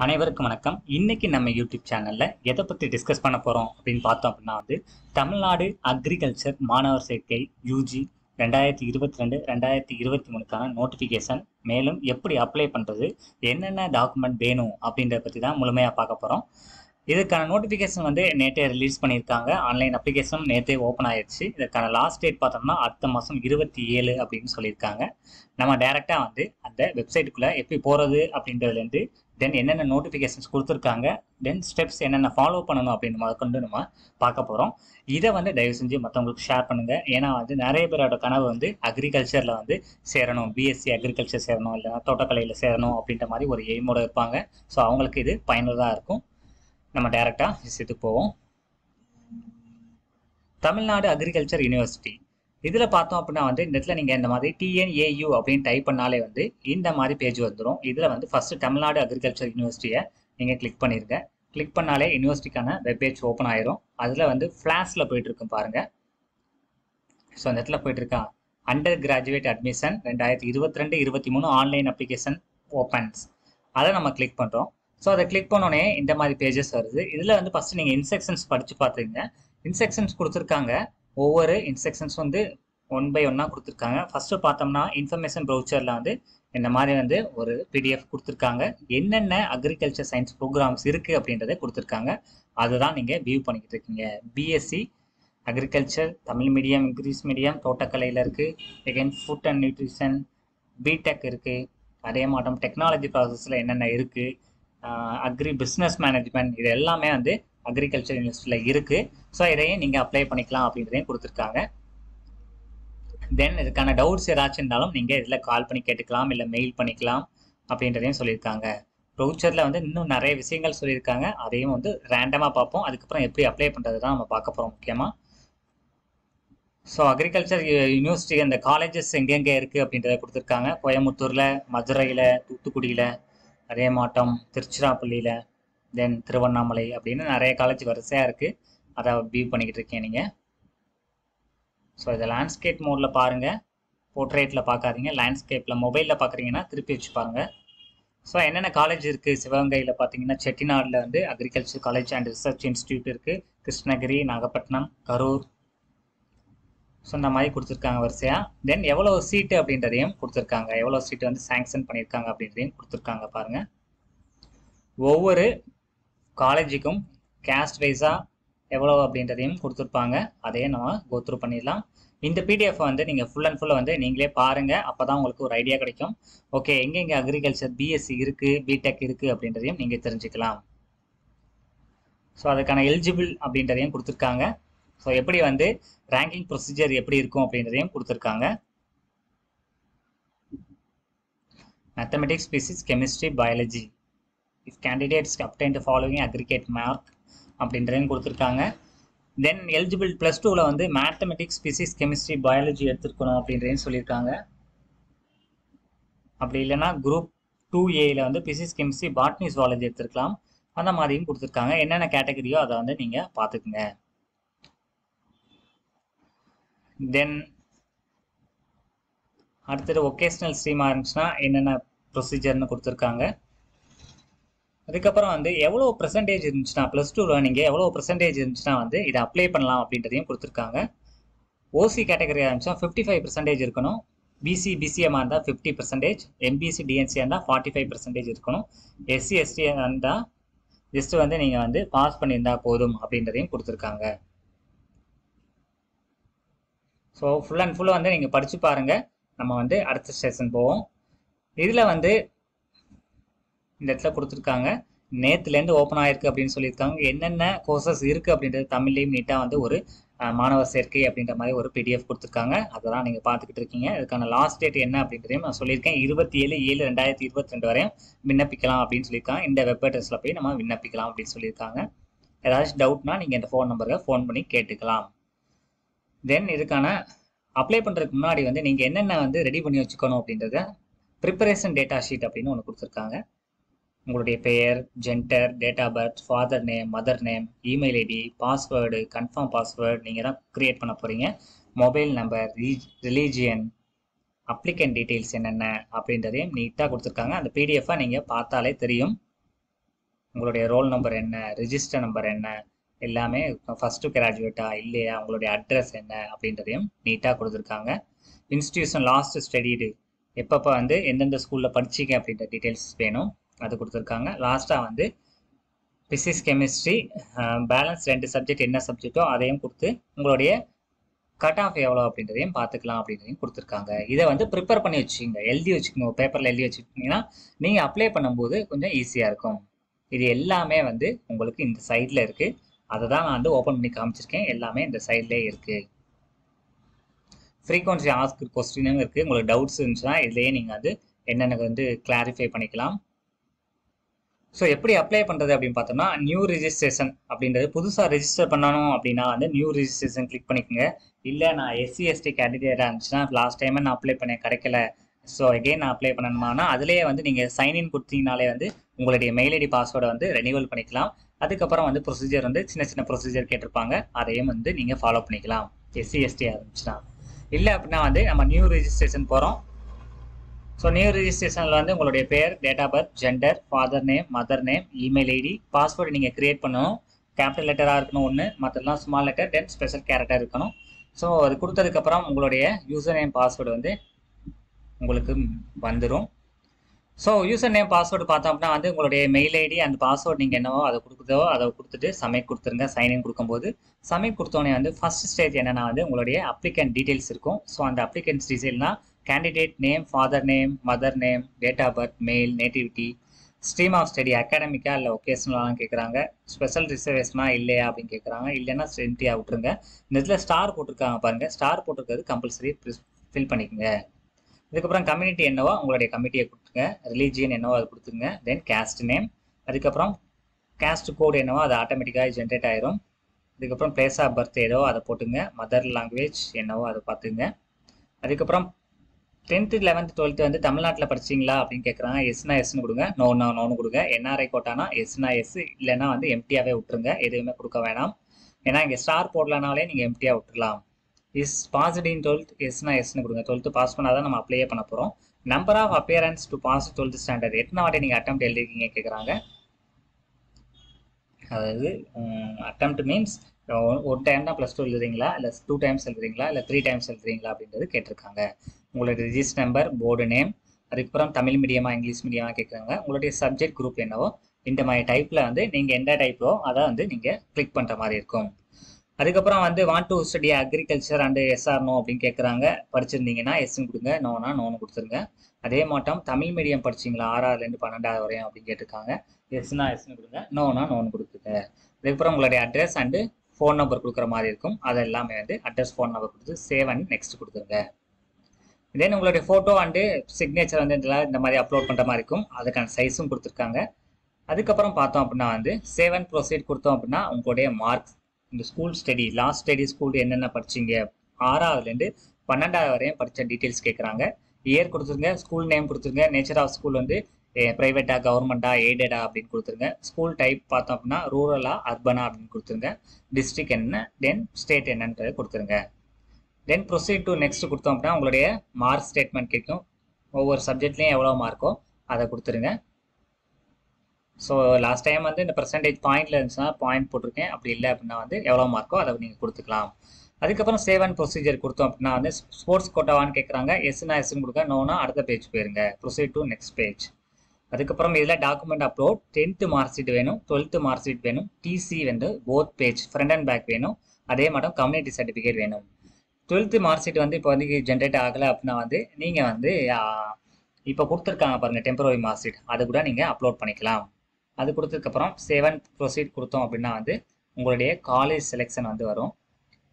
அனைவருக்கும் வணக்கம். இன்னைக்கு நம்ம யூடியூப் சேனல்ல எதை பத்தி டிஸ்கஸ் பண்ண போறோம் அப்படின்னு பார்த்தோம் அப்படின்னா வந்து தமிழ்நாடு அக்ரிகல்ச்சர் மாணவர் சேர்க்கை யூஜி ரெண்டாயிரத்தி இருபத்தி ரெண்டு ரெண்டாயிரத்தி இருபத்தி மூணுக்கான நோட்டிஃபிகேஷன் மேலும் எப்படி அப்ளை பண்றது என்னென்ன டாக்குமெண்ட் வேணும் அப்படின்றத பத்தி தான் முழுமையாக பார்க்க போறோம். இதுக்கான நோட்டிஃபிகேஷன் வந்து நேற்றே ரிலீஸ் பண்ணியிருக்காங்க. ஆன்லைன் அப்ளிகேஷன் நேற்றே ஓப்பன் ஆயிடுச்சு இதுக்கான லாஸ்ட் டேட் பார்த்தோம்னா அடுத்த மாதம் இருபத்தி ஏழு அப்படின்னு சொல்லியிருக்காங்க. நம்ம டைரெக்டாக வந்து அந்த வெப்சைட்டுக்குள்ளே எப்படி போகிறது அப்படின்றதுலேருந்து தென் என்னென்ன நோட்டிஃபிகேஷன்ஸ் கொடுத்துருக்காங்க தென் ஸ்டெப்ஸ் என்னென்ன ஃபாலோ பண்ணணும் அப்படின்னு முதற்கொண்டு நம்ம பார்க்க போகிறோம் இதை வந்து தயவு செஞ்சு மற்றவங்களுக்கு ஷேர் பண்ணுங்கள் ஏன்னா வந்து நிறைய பேரோட கனவு வந்து அக்ரிகல்ச்சரில் வந்து சேரணும். பிஎஸ்சி அக்ரிகல்ச்சர் சேரணும். இல்லை தோட்டக்கலையில் சேரணும் அப்படின்ற மாதிரி ஒரு எய்மோடு இருப்பாங்க ஸோ அவங்களுக்கு இது பயனுள்ளதாக இருக்கும். நம்ம டைரெக்டாக விஷயத்துக்கு போவோம். தமிழ்நாடு அக்ரிகல்ச்சர் யூனிவர்சிட்டி இதில் பார்த்தோம் அப்படின்னா வந்து இந்த இடத்துல நீங்கள் இந்த மாதிரி டிஎன்ஏயு அப்படின்னு டைப் பண்ணாலே வந்து இந்த மாதிரி பேஜ் வந்துடும் இதில் வந்து ஃபஸ்ட்டு தமிழ்நாடு அக்ரிகல்ச்சர் யூனிவர்சிட்டியை நீங்கள் கிளிக் பண்ணிருங்க. கிளிக் பண்ணாலே யூனிவர்சிட்டிக்கான வெப் பேஜ் ஓப்பன் ஆயிரும். அதில் வந்து ஃப்ளாஷில் போயிட்டுருக்கும் பாருங்கள் ஸோ அந்த இடத்துல போயிட்டுருக்கா அண்டர் கிராஜுவேட் அட்மிஷன் ரெண்டாயிரத்தி இருபத்தி ரெண்டு இருபத்தி மூணு ஆன்லைன் அப்ளிகேஷன் ஓப்பன்ஸ் அதை நம்ம கிளிக் பண்ணுறோம் ஸோ அதை கிளிக் பண்ணோடனே இந்த மாதிரி பேஜஸ் வருது. இதில் வந்து ஃபஸ்ட்டு நீங்கள் இன்செக்ஷன்ஸ் படித்து பார்த்துங்க இன்செக்ஷன்ஸ் கொடுத்துருக்காங்க. ஒவ்வொரு இன்செக்ஷன்ஸ் வந்து ஒன் பை ஒன்னாக கொடுத்துருக்காங்க. ஃபஸ்ட்டு பார்த்தோம்னா இன்ஃபர்மேஷன் ப்ரௌச்சரில் வந்து இந்த மாதிரி வந்து ஒரு பிடிஎஃப் கொடுத்துருக்காங்க. என்னென்ன அக்ரிகல்ச்சர் சயின்ஸ் ப்ரோக்ராம்ஸ் இருக்குது அப்படின்றத கொடுத்துருக்காங்க. அதுதான் நீங்கள் வியூ பண்ணிக்கிட்டு இருக்கீங்க. BSc agriculture Tamil medium English medium தோட்டக்கலையில் இருக்குது again food and nutrition BTech இருக்குது அதே மாட்டம் டெக்னாலஜி ப்ராசஸில் என்னென்ன இருக்குது அக்ரி பிஸ்னஸ் மேனேஜ்மெண்ட் இது எல்லாமே வந்து அக்ரிகல்ச்சர் யூனிவர்சிட்டியில் இருக்குது ஸோ இதையும் நீங்கள் அப்ளை பண்ணிக்கலாம் அப்படின்றதையும் கொடுத்துருக்காங்க. தென் இதுக்கான டவுட்ஸ் ஏதாச்சும் இருந்தாலும் நீங்கள் இதில் கால் பண்ணி கேட்டுக்கலாம் இல்லை மெயில் பண்ணிக்கலாம் அப்படின்றதையும் சொல்லியிருக்காங்க. ப்ரௌச்சரில் வந்து இன்னும் நிறைய விஷயங்கள் சொல்லியிருக்காங்க. அதையும் வந்து ரேண்டமாக பார்ப்போம். அதுக்கப்புறம் எப்படி அப்ளை பண்ணுறது தான் நம்ம பார்க்க போகிறோம் முக்கியமாக ஸோ அக்ரிகல்ச்சர் யூனிவர்சிட்டி அந்த காலேஜஸ் எங்கெங்கே இருக்குது அப்படின்றத கொடுத்துருக்காங்க. கோயம்புத்தூரில் மதுரையில் தூத்துக்குடியில் அதே மாட்டம் திருச்சிராப்பள்ளியில் தென் திருவண்ணாமலை அப்படின்னு நிறைய காலேஜ் வரிசையாக இருக்குது அதை வியூ பண்ணிக்கிட்டு இருக்கேன் நீங்கள் ஸோ இதை லேண்ட்ஸ்கேப் மோடில் பாருங்கள் போர்ட்ரேட்டில் பார்க்காதீங்க. லேண்ட்ஸ்கேப்பில் மொபைலில் பார்க்குறீங்கன்னா திருப்பி வச்சு பாருங்கள் ஸோ என்னென்ன காலேஜ் இருக்குது சிவகங்கையில் பார்த்தீங்கன்னா செட்டிநாடில் வந்து agriculture college and research institute இருக்குது கிருஷ்ணகிரி நாகப்பட்டினம் கரூர் ஸோ இந்த மாதிரி கொடுத்துருக்காங்க வரிசையாக தென் எவ்வளோ சீட்டு அப்படின்றதையும் கொடுத்துருக்காங்க. எவ்வளோ சீட்டு வந்து சேங்ஷன் பண்ணியிருக்காங்க அப்படின்றதையும் கொடுத்துருக்காங்க பாருங்கள் ஒவ்வொரு காலேஜுக்கும் கேஸ்ட் வைஸாக எவ்வளோ அப்படின்றதையும் கொடுத்துருப்பாங்க. அதையும் நம்ம கோத்ரூ பண்ணிடலாம். இந்த பிடிஎஃப் வந்து நீங்கள் ஃபுல் அண்ட் ஃபுல்லாக வந்து நீங்களே பாருங்கள் அப்போ தான் உங்களுக்கு ஒரு ஐடியா கிடைக்கும். ஓகே எங்கெங்கே அக்ரிகல்ச்சர் பிஎஸ்சி இருக்குது பிடெக் இருக்குது அப்படின்றதையும் நீங்கள் தெரிஞ்சுக்கலாம். ஸோ அதுக்கான எலிஜிபிள் அப்படின்றதையும் கொடுத்துருக்காங்க. ஸோ எப்படி வந்து ரேங்கிங் ப்ரொசீஜர் எப்படி இருக்கும் அப்படின்றதையும் கொடுத்துருக்காங்க. Mathematics physics chemistry biology if candidates obtain following aggregate mark அப்படின்றதையும் கொடுத்துருக்காங்க. தென் எலிஜிபிள் ப்ளஸ் டூவில் வந்து மேத்தமெட்டிக்ஸ் ஃபிசிக்ஸ் கெமிஸ்ட்ரி பயாலஜி எடுத்துருக்கணும் அப்படின்றதையும் சொல்லியிருக்காங்க. அப்படி இல்லைன்னா குரூப் டூ ஏயில் வந்து ஃபிசிக்ஸ் கெமிஸ்ட்ரி பாட்னி ஜுவாலஜி எடுத்துருக்கலாம். அந்த மாதிரியும் கொடுத்துருக்காங்க. என்னென்ன கேட்டகரியோ அதை வந்து நீங்கள் பார்த்துக்குங்க. தென் அடுத்தது ஒகேஷ்னல் ஸ்ட்ரீமாக இருந்துச்சுன்னா என்னென்ன ப்ரொசீஜர்னு கொடுத்துருக்காங்க. அதுக்கப்புறம் வந்து எவ்வளோ பர்சன்டேஜ் இருந்துச்சுன்னா ப்ளஸ் டூவில் நீங்கள் எவ்வளோ பர்சன்டேஜ் இருந்துச்சுன்னா வந்து இதை அப்ளை பண்ணலாம் அப்படின்றதையும் கொடுத்துருக்காங்க. ஓசி கேட்டகரியாக இருந்துச்சுன்னா ஃபிஃப்டி ஃபைவ் பர்சன்டேஜ் இருக்கணும். பிசி பிசிஎம்மாக இருந்தால் ஃபிஃப்டி பர்சன்டேஜ் எம்பிசி டிஎன்சியாக இருந்தால் ஃபார்ட்டி ஃபைவ் பர்சன்டேஜ் இருக்கணும். எஸ்சி எஸ்டி இருந்தால் ஜஸ்ட் வந்து நீங்கள் வந்து பாஸ் பண்ணியிருந்தால் போதும் அப்படின்றதையும் கொடுத்துருக்காங்க. ஸோ ஃபுல் அண்ட் ஃபுல்லாக வந்து நீங்கள் படித்து பாருங்கள் நம்ம வந்து அடுத்த ஸ்டேஷன் போவோம். இதில் வந்து இந்த இடத்துல கொடுத்துருக்காங்க. நேற்றுலேருந்து ஓப்பன் ஆயிருக்கு அப்படின்னு சொல்லியிருக்காங்க. என்னென்ன கோர்சஸ் இருக்குது அப்படின்றது தமிழ்லேயும் நீட்டாக வந்து ஒரு மாணவர் சேர்க்கை அப்படின்ற மாதிரி ஒரு பிடிஎஃப் கொடுத்துருக்காங்க. அதெல்லாம் நீங்கள் பார்த்துக்கிட்டு இருக்கீங்க. இதுக்கான லாஸ்ட் டேட் என்ன அப்படின்றதையும் நான் சொல்லியிருக்கேன். இருபத்தி ஏழு ஏழு ரெண்டாயிரத்தி இருபத்தி ரெண்டு வரையும் விண்ணப்பிக்கலாம் அப்படின்னு சொல்லியிருக்காங்க. இந்த வெப் அட்ரஸில் போய் நம்ம விண்ணப்பிக்கலாம் அப்படின்னு சொல்லியிருக்காங்க. ஏதாச்சும் டவுட்னா நீங்கள் இந்த ஃபோன் நம்பருக்கு ஃபோன் பண்ணி கேட்டுக்கலாம். தென் இதுக்கான அப்ளை பண்ணுறதுக்கு முன்னாடி வந்து நீங்கள் என்னென்ன வந்து ரெடி பண்ணி வச்சுக்கணும் அப்படின்றத ப்ரிப்பரேஷன் டேட்டா ஷீட் அப்படின்னு ஒன்று கொடுத்துருக்காங்க. உங்களுடைய பெயர் gender date of birth father name mother name email ID password confirm password நீங்கள் தான் க்ரியேட் பண்ண போகிறீங்க mobile number religion applicant details என்னென்ன அப்படின்றதையும் நீட்டாக கொடுத்துருக்காங்க. அந்த பிடிஎஃபாக நீங்கள் பார்த்தாலே தெரியும். உங்களுடைய ரோல் நம்பர் என்ன ரிஜிஸ்டர் நம்பர் என்ன எல்லாமே ஃபஸ்ட்டு கிராஜுவேட்டா இல்லையா? அவங்களுடைய அட்ரஸ் என்ன? அப்படின்றதையும் நீட்டாக கொடுத்துருக்காங்க. இன்ஸ்டியூஷன் லாஸ்ட் ஸ்டடிடு எப்பப்போ வந்து எந்தெந்த ஸ்கூலில் படிச்சிங்க அப்படின்ற டீட்டெயில்ஸ் வேணும். அது கொடுத்துருக்காங்க. லாஸ்ட்டாக வந்து பிசிக்ஸ் கெமிஸ்ட்ரி பேலன்ஸ் ரெண்டு சப்ஜெக்ட் என்ன சப்ஜெக்ட்டோ அதையும் கொடுத்து உங்களுடைய கட் ஆஃப் எவ்வளோ அப்படின்றதையும் பார்த்துக்கலாம் அப்படின்றதையும் கொடுத்துருக்காங்க. இதை வந்து ப்ரிப்பேர் பண்ணி வச்சுக்கோங்க. எழுதி வச்சுக்கணும் பேப்பரில் எழுதி வச்சுக்கிட்டிங்கன்னா நீங்கள் அப்ளை பண்ணும்போது கொஞ்சம் ஈஸியாக இருக்கும். இது எல்லாமே வந்து உங்களுக்கு இந்த சைடில் இருக்குது அதை தான் நான் வந்து ஓப்பன் பண்ணி காமிச்சிருக்கேன். எல்லாமே இந்த சைட்லேயே இருக்குது ஃப்ரீக்வன்சி ஆஸ்க் கொஸ்டினும் இருக்குது உங்களுக்கு டவுட்ஸ் இருந்துச்சுன்னா இதுலேயே நீங்கள் வந்து என்னென்ன வந்து கிளாரிஃபை பண்ணிக்கலாம். ஸோ எப்படி அப்ளை பண்ணுறது அப்படின்னு பார்த்தோம்னா நியூ ரிஜிஸ்ட்ரேஷன் அப்படின்றது புதுசாக ரெஜிஸ்டர் பண்ணணும் அப்படின்னா வந்து நியூ ரிஜிஸ்ட்ரேஷன் கிளிக் பண்ணிக்கோங்க. இல்லை நான் எஸ்சி எஸ்டி கேண்டிடேட்டாக இருந்துச்சுன்னா லாஸ்ட் டைம் நான் அப்ளை பண்ணேன் கிடைக்கல. ஸோ எகெயின் நான் அப்ளை பண்ணணுமானா அதுலேயே வந்து நீங்கள் சைன்இன் கொடுத்தீங்கனாலே வந்து உங்களுடைய மெயில் ஐடி பாஸ்வேர்டை வந்து ரெனியூவல் பண்ணிக்கலாம். அதுக்கப்புறம் வந்து ப்ரொசீஜர் வந்து சின்ன சின்ன ப்ரொசீஜர் கேட்டிருப்பாங்க. அதையும் வந்து நீங்கள் ஃபாலோ பண்ணிக்கலாம். எஸ்சி எஸ்டி ஆரம்பிச்சுன்னா இல்லை அப்படின்னா வந்து நம்ம நியூ ரிஜிஸ்ட்ரேஷன் போகிறோம் ஸோ நியூ ரிஜிஸ்ட்ரேஷனில் வந்து உங்களுடைய பேர் date of birth gender father name mother name email ID password நீங்கள் க்ரியேட் பண்ணணும். கேபிட்டல் லெட்டராக இருக்கணும் ஒன்று மற்றெல்லாம் small letter then special character இருக்கணும். ஸோ அது கொடுத்ததுக்கப்புறம் உங்களுடைய யூசர் நேம் பாஸ்வேர்டு வந்து உங்களுக்கு வந்துடும் ஸோ யூசர் நேம் பாஸ்வேர்டு பார்த்தோம் அப்படின்னா வந்து உங்களுடைய மெயில் ஐடி அந்த பாஸ்வேர்டு நீங்கள் என்னவோ அதை கொடுக்குதோ அதை கொடுத்துட்டு சமைக் கொடுத்துருங்க சைன்இன் கொடுக்கும்போது சமைக் கொடுத்தோடனே வந்து ஃபர்ஸ்ட் ஸ்டேஜ் என்னென்னா வந்து உங்களுடைய அப்ளிகன்ட் டீட்டெயில்ஸ் இருக்கும். ஸோ அந்த applicants டீட்டெயில்னா candidate name father name mother name date of birth mail nativity stream of study அகாடமிக்கா இல்லை ஒகேஷனலாக கேட்குறாங்க ஸ்பெஷல் ரிசர்வேஷனா இல்லையா அப்படின்னு கேட்குறாங்க இல்லைன்னா ஸ்ட்ரென்த்தியாக விட்டுருங்க. இந்த இதில் ஸ்டார் போட்டிருக்காங்க பாருங்கள் ஸ்டார் போட்டிருக்கிறது கம்பல்சரி ஃபில் பண்ணிக்கோங்க. இதுக்கப்புறம் கம்யூனிட்டி என்னவோ உங்களுடைய கமிட்டியை கொடுத்துங்க ரிலீஜியன் என்னவோ அது கொடுத்துங்க தென் கேஸ்ட் நேம் அதுக்கப்புறம் கேஸ்ட் கோடு என்னவோ அது ஆட்டோமேட்டிக்காக ஜென்ரேட் ஆயிரும். அதுக்கப்புறம் பிளேஸ் ஆஃப் பர்த் ஏதோ அதை போட்டுங்க. மதர் லாங்குவேஜ் என்னவோ அதை பார்த்துங்க. அதுக்கப்புறம் டென்த்து லெவன்த்து டுவெல்த்து வந்து தமிழ்நாட்டில் படிச்சிங்களா அப்படின்னு கேட்குறாங்க எஸ்னா எஸ்னு கொடுங்க. நோனா நோன்னு கொடுங்க. என்ஆர்ஐ கோட்டானா எஸ்னா எஸ் இல்லைன்னா வந்து எம்டியாகவே விட்டுருங்க. எதுவுமே கொடுக்க வேணாம். ஏன்னா இங்கே ஸ்டார் போடலனாலே நீங்கள் எம்டியாக விட்டுடலாம் இஸ் பாஸ்ட் இன் டுவெல்த் எஸ்னா எஸ்னு கொடுங்க. டுவெல்த்து பாஸ் பண்ணால் தான் நம்ம அப்ளையே பண்ண போகிறோம் number of appearance to pass twelfth standard எத்தனை வாட்டி நீங்கள் அட்டம் எழுதிருக்கீங்க கேட்குறாங்க அதாவது அட்டம் மீன்ஸ் ஒன் டைம் தான் ப்ளஸ் டூ எழுதுறீங்களா? இல்லை டூ டைம்ஸ் எழுதுறீங்களா? இல்லை த்ரீ டைம்ஸ் எழுதுறீங்களா? அப்படின்றது கேட்டிருக்காங்க. உங்களுடைய ரிஜிஸ்டர் நம்பர் போர்டு நேம் அதுக்கப்புறம் தமிழ் மீடியமாக இங்கிலீஷ் மீடியமாக கேட்குறாங்க உங்களுடைய சப்ஜெக்ட் குரூப் என்னவோ இந்த மாதிரி டைப்பில் வந்து நீங்கள் எந்த டைப்போ அதை வந்து நீங்கள் கிளிக் பண்ணுற மாதிரி இருக்கும். அதுக்கப்புறம் வந்து want to study agriculture and yes or no அப்படின்னு கேட்குறாங்க படிச்சிருந்தீங்கன்னா எஸ்ன்னு கொடுங்க. நோனா நோன்னு கொடுத்துருங்க. அதே மாட்டம் தமிழ் மீடியம் படிச்சிங்களா? ஆறாவதுலேருந்து பன்னெண்டாவது வரையும் அப்படின்னு கேட்டிருக்காங்க. எஸ்னா எஸ்ன்னு கொடுங்க. நோனா நோன்னு கொடுத்துருங்க அதுக்கப்புறம் உங்களுடைய அட்ரஸ் அண்டு ஃபோன் நம்பர் கொடுக்குற மாதிரி இருக்கும். அது எல்லாமே வந்து அட்ரஸ் ஃபோன் நம்பர் கொடுத்து சேவ் அண்ட் நெக்ஸ்ட் கொடுத்துருங்க. தென் உங்களுடைய ஃபோட்டோ அண்டு சிக்னேச்சர் வந்து இதெல்லாம் இந்த மாதிரி அப்லோட் பண்ணுற மாதிரி இருக்கும். அதுக்கான சைஸும் கொடுத்துருக்காங்க. அதுக்கப்புறம் பார்த்தோம் அப்படின்னா வந்து சேவ் அண்ட் ப்ரொசீட் கொடுத்தோம் அப்படின்னா உங்களுடைய மார்க்ஸ் இந்த school study last study school என்னென்ன படிச்சீங்க? ஆறாவதுலேருந்து பன்னெண்டாவது வரையும் படித்த டீட்டெயில்ஸ் கேட்குறாங்க இயர் கொடுத்துருங்க ஸ்கூல் நேம் கொடுத்துருங்க. நேச்சர் ஆஃப் ஸ்கூல் வந்து ப்ரைவேட்டா கவர்மெண்ட்டா எய்டடா அப்படின்னு கொடுத்துருங்க. ஸ்கூல் டைப் பார்த்தோம் அப்படின்னா ரூரலா அர்பனா அப்படின்னு கொடுத்துருங்க. டிஸ்ட்ரிக் என்ன? தென் ஸ்டேட் என்னன்றதை கொடுத்துருங்க. தென் ப்ரொசீட் டு நெக்ஸ்ட் கொடுத்தோம் அப்படின்னா உங்களுடைய மார்க் ஸ்டேட்மெண்ட் கேட்கும். ஒவ்வொரு சப்ஜெக்ட்லேயும் எவ்வளோ மார்க்கோ அதை கொடுத்துருங்க. ஸோ லாஸ்ட் டைம் வந்து இந்த பர்சன்டேஜ் பாயிண்ட்ல இருந்துச்சுன்னா பாயிண்ட் போட்டிருக்கேன். அப்படி இல்லை அப்படின்னா வந்து எவ்வளோ மார்க்கோ அதை நீங்கள் கொடுத்துக்கலாம். அதுக்கப்புறம் சேவ் அண்ட் ப்ரொசீஜர் கொடுத்தோம் அப்படின்னா வந்து ஸ்போர்ட்ஸ் கோட்டாவான்னு கேட்குறாங்க எஸ்னா எஸ்ன்னு கொடுக்க நோனா அடுத்த பேஜ் போயிருங்க. ப்ரொசீட் டு நெக்ஸ்ட் பேஜ் அதுக்கப்புறம் இதில் document upload tenth mark sheet வேணும். டுவெல்த்து மார்க் ஷீட் வேணும். டிசி வந்து both page front and back வேணும். அதே மாதிரி கம்யூனிட்டி சர்டிஃபிகேட் வேணும். டுவெல்த்து மார்க் ஷீட் வந்து இப்போ வந்து ஜென்ரேட் ஆகலை அப்படின்னா வந்து நீங்கள் வந்து இப்போ கொடுத்துருக்காங்க பாருங்கள் டெம்பரரி மார்க் ஷீட் அது கூட நீங்கள் அப்லோட் பண்ணிக்கலாம். அது கொடுத்ததுக்கப்புறம் சேவன் ப்ரொசீட் கொடுத்தோம் அப்படின்னா வந்து உங்களுடைய காலேஜ் செலெக்ஷன் வந்து வரும்.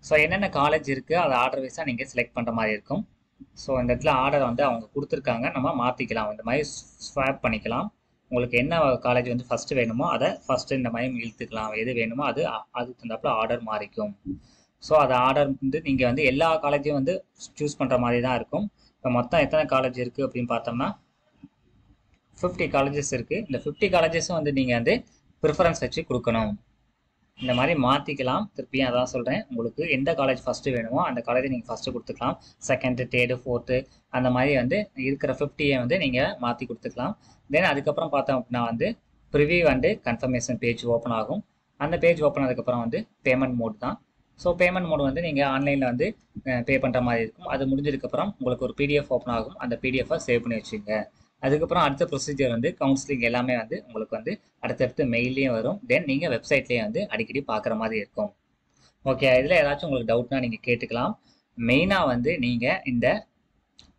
ஸோ என்னென்ன காலேஜ் இருக்குது அதை ஆர்டர் வைஸாக நீங்கள் செலக்ட் பண்ணுற மாதிரி இருக்கும். ஸோ இந்த இடத்துல ஆர்டர் வந்து அவங்க கொடுத்துருக்காங்க. நம்ம மாற்றிக்கலாம் இந்த மாதிரி ஸ்வாப் பண்ணிக்கலாம். உங்களுக்கு என்ன காலேஜ் வந்து ஃபஸ்ட்டு வேணுமோ அதை ஃபஸ்ட்டு இந்த மாதிரி இழுத்துக்கலாம். எது வேணுமோ அது அதுக்கு தகுந்தாப்புல ஆர்டர் மாறிக்கும். ஸோ அது ஆர்டர் வந்து நீங்கள் வந்து எல்லா காலேஜையும் வந்து சூஸ் பண்ணுற மாதிரி தான் இருக்கும். இப்போ மொத்தம் எத்தனை காலேஜ் இருக்குது அப்படின்னு பார்த்தோம்னா ஃபிஃப்டி காலேஜஸ் இருக்குது இந்த ஃபிஃப்டி காலேஜஸும் வந்து நீங்கள் வந்து ப்ரிஃபரன்ஸ் வச்சு கொடுக்கணும். இந்த மாதிரி மாற்றிக்கலாம் திருப்பியும் அதான் சொல்கிறேன் உங்களுக்கு எந்த காலேஜ் ஃபஸ்ட்டு வேணுமோ அந்த காலேஜை நீங்கள் ஃபஸ்ட்டு கொடுத்துக்கலாம். செகண்டு தேர்டு ஃபோர்த்து அந்த மாதிரி வந்து இருக்கிற ஃபிஃப்டியை வந்து நீங்கள் மாற்றி கொடுத்துக்கலாம். தென் அதுக்கப்புறம் பார்த்தோம் அப்படின்னா வந்து ப்ரிவியூ வந்து கன்ஃபர்மேஷன் பேஜ் ஓப்பன் ஆகும். அந்த பேஜ் ஓப்பன் ஆனதுக்கப்புறம் வந்து பேமெண்ட் மோட் தான். ஸோ பேமெண்ட் மோட் வந்து நீங்கள் ஆன்லைனில் வந்து பே பண்ணுற மாதிரி இருக்கும். அது முடிஞ்சதுக்கப்புறம் உங்களுக்கு ஒரு பிடிஎஃப் ஓப்பன் ஆகும். அந்த பிடிஎஃபை சேவ் பண்ணி வச்சுங்க. அதுக்கப்புறம் அடுத்த ப்ரொசீஜர் வந்து கவுன்சிலிங் எல்லாமே வந்து உங்களுக்கு வந்து அடுத்தடுத்து மெயிலையும் வரும். தென் நீங்கள் வெப்சைட்லேயே வந்து அடிக்கடி பார்க்குற மாதிரி இருக்கும். ஓகே இதில் ஏதாச்சும் உங்களுக்கு டவுட்னா நீங்கள் கேட்டுக்கலாம். மெயினாக வந்து நீங்கள் இந்த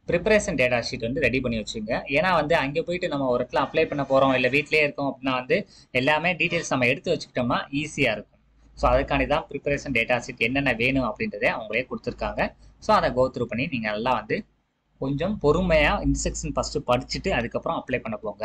ப்ரிப்பரேஷன் டேட்டா ஷீட் வந்து ரெடி பண்ணி வச்சுங்க. ஏன்னா வந்து அங்கே போயிட்டு நம்ம ஒரு இடத்துல அப்ளை பண்ண போகிறோம் இல்லை வீட்டிலே இருக்கோம் அப்படின்னா வந்து எல்லாமே டீட்டெயில்ஸ் நம்ம எடுத்து வச்சுக்கிட்டோம்னா ஈஸியாக இருக்கும். ஸோ அதுக்காண்டி தான் ப்ரிப்பரேஷன் டேட்டா ஷீட் என்னென்ன வேணும் அப்படின்றதே அவங்களே கொடுத்துருக்காங்க. ஸோ அதை கோ த்ரூ பண்ணி நீங்கள் நல்லா வந்து கொஞ்சம் பொறுமையாக இன்ஸ்ட்ரக்ஷன் ஃபஸ்ட்டு படிச்சுட்டு அதுக்கப்புறம் அப்ளை பண்ண போங்க.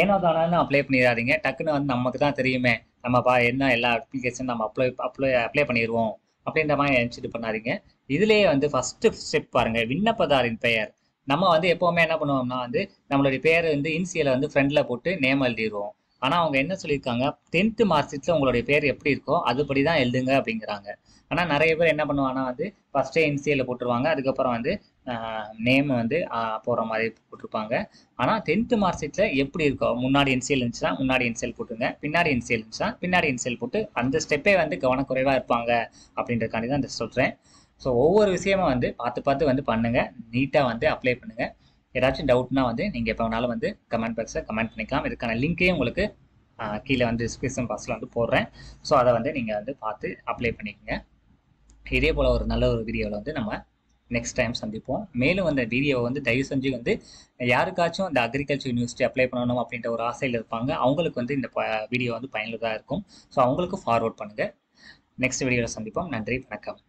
ஏனோ தானு அப்ளை பண்ணிடாதீங்க. டக்குன்னு வந்து நமக்கு தான் தெரியுமே. நம்ம பா என்ன எல்லா அப்ளிகேஷன் நம்ம அப்ளை அப்ளை அப்ளை பண்ணிடுவோம் அப்படின்ற மாதிரி நினச்சிட்டு பண்ணாதீங்க. இதுலேயே வந்து ஃபஸ்ட்டு ஸ்டெப் பாருங்கள் விண்ணப்பதாரின் பெயர். நம்ம வந்து எப்போவுமே என்ன பண்ணுவோம்னா வந்து நம்மளுடைய பேர் வந்து இன்சியலை வந்து ஃப்ரெண்டில் போட்டு நேம் எழுதிடுவோம் ஆனால் அவங்க என்ன சொல்லியிருக்காங்க? டென்த்து மார்க் ஷீட்டில் உங்களுடைய பேர் எப்படி இருக்கோ அதுபடி தான் எழுதுங்க அப்படிங்கிறாங்க. ஆனால் நிறைய பேர் என்ன பண்ணுவாங்கன்னா வந்து ஃபஸ்ட்டே என்சிஏல போட்டுருவாங்க. அதுக்கப்புறம் வந்து நேம் வந்து போகிற மாதிரி போட்டிருப்பாங்க. ஆனால் டென்த்து மார்க் ஷீட்டில் எப்படி இருக்கோ முன்னாடி என்சிஎல் இருந்துச்சுன்னா முன்னாடி என்சிஎல் போட்டுங்க பின்னாடி என்சிஎல் இருந்துச்சுன்னா பின்னாடி என்சிஎல் போட்டு அந்த ஸ்டெப்பே வந்து கவனக்குறைவாக இருப்பாங்க அப்படின்றக்காண்டி தான் சொல்கிறேன் ஸோ ஒவ்வொரு விஷயமும் வந்து பார்த்து பார்த்து வந்து பண்ணுங்கள் நீட்டாக வந்து அப்ளை பண்ணுங்கள் ஏதாச்சும் டவுட்னா வந்து நீங்கள் எப்போ வேணாலும் வந்து கமெண்ட் பாக்ஸில் கமெண்ட் பண்ணிக்கலாம். இதுக்கான லிங்க்கையும் உங்களுக்கு கீழே வந்து டிஸ்கிரிப்ஷன் பாக்ஸில் வந்து போடுறேன். ஸோ அதை வந்து நீங்கள் வந்து பார்த்து அப்ளை பண்ணிக்கோங்க. இதே போல் ஒரு நல்ல ஒரு வீடியோவில் வந்து நம்ம நெக்ஸ்ட் டைம் சந்திப்போம். மேலும் அந்த வீடியோவை வந்து தயவு செஞ்சு வந்து யாருக்காச்சும் இந்த அக்ரிகல்ச்சர் யூனிவர்சிட்டி அப்ளை பண்ணணும் அப்படின்ற ஒரு ஆசையில் இருப்பாங்க. அவங்களுக்கு வந்து இந்த வீடியோ வந்து பயனுள்ளதாக இருக்கும். ஸோ அவங்களுக்கும் ஃபார்வர்ட் பண்ணுங்கள் நெக்ஸ்ட் வீடியோவில் சந்திப்போம். நன்றி வணக்கம்.